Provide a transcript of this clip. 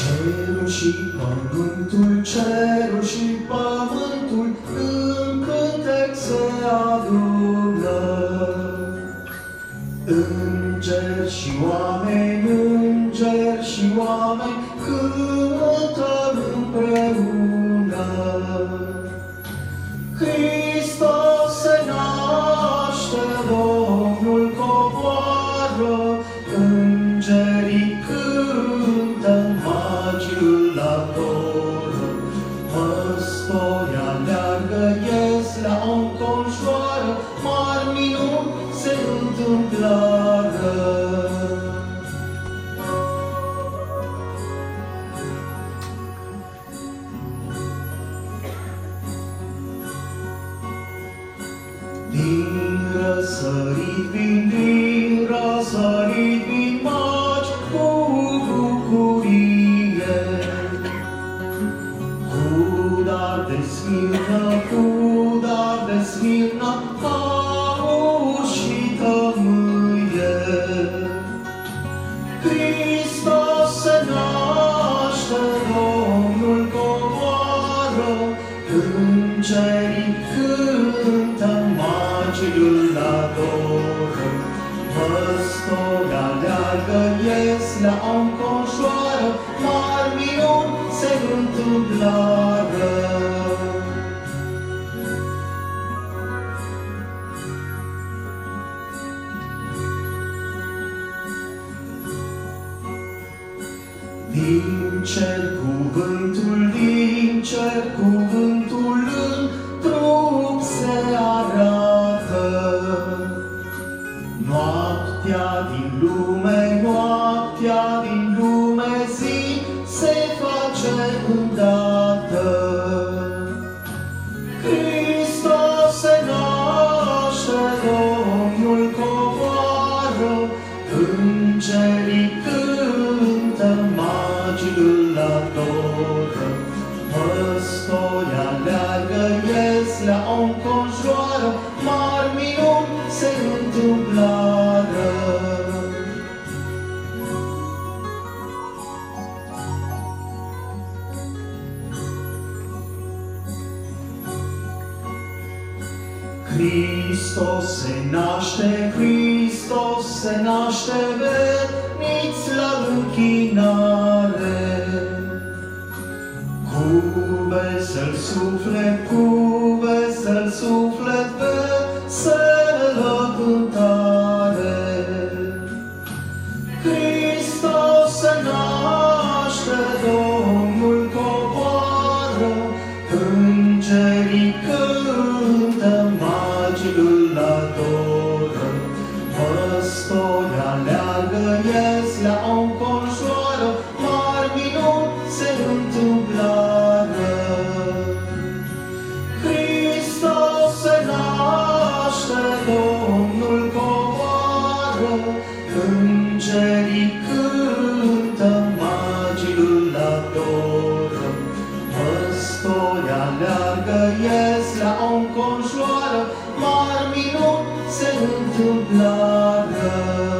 Cerul și pământul, cerul și pământul în cântec se adună. Îngeri și oameni, îngeri și oameni cântă împreună. Hristos la o înconjoară, mari minuni se întâmplară. Din răsărit vin, din răsărit vin magi cu bucurie. Cu dar de smirnă, cu îngerii cântă, magii îl adoră. Păstori aleargă, ies la o înconjoară, mari minuni se întâmplară. Din cer cuvântul, din cer cuvântul în trup se arată. Noaptea din lume, noaptea din lume, zi se face îndată. Hristos se naște, Domnul coboară, îngerii adoră. Păstori aleargă, ies la o înconjoară, mari minuni se întâmplară. Hristos se naște, Hristos se naște, veniți Cu vesel suflet, cu vesel suflet, veselă cântare. Hristos se naște, Domnul coboară, îngerii cântă, magii îl adoră. Păstori aleargă, ies la Îngerii cântă, magii la adoră, păstori aleargă, ies la o înconjoară, mari minuni se întâmplară.